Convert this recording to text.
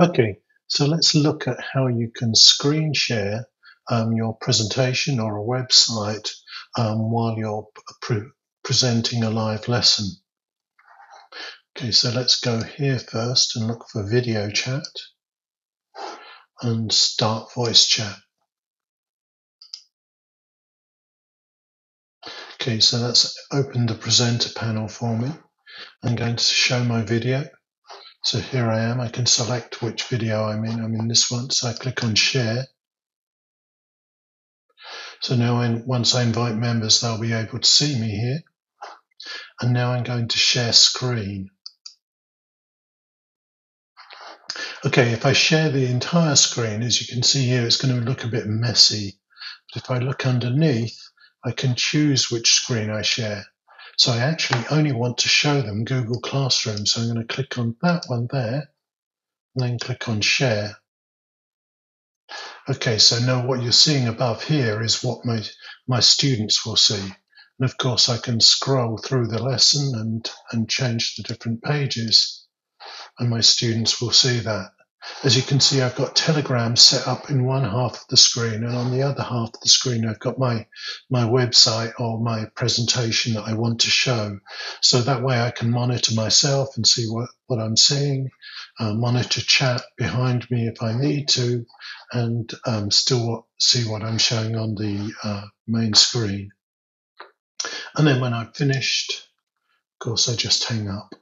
Okay, so let's look at how you can screen share um, your presentation or a website um, while you're pre presenting a live lesson. Okay, so let's go here first and look for video chat and start voice chat. Okay, so that's opened the presenter panel for me. I'm going to show my video. So here I am. I can select which video I'm in. I'm in this one. So I click on share. So now I, once I invite members, they'll be able to see me here. And now I'm going to share screen. Okay, if I share the entire screen, as you can see here, it's going to look a bit messy. But if I look underneath, I can choose which screen I share. So I actually only want to show them Google Classroom. So I'm going to click on that one there and then click on share. Okay, so now what you're seeing above here is what my, my students will see. And of course I can scroll through the lesson and, and change the different pages and my students will see that. As you can see, I've got Telegram set up in one half of the screen, and on the other half of the screen, I've got my, my website or my presentation that I want to show. So that way I can monitor myself and see what, what I'm seeing, uh, monitor chat behind me if I need to, and um, still see what I'm showing on the uh, main screen. And then when I've finished, of course, I just hang up.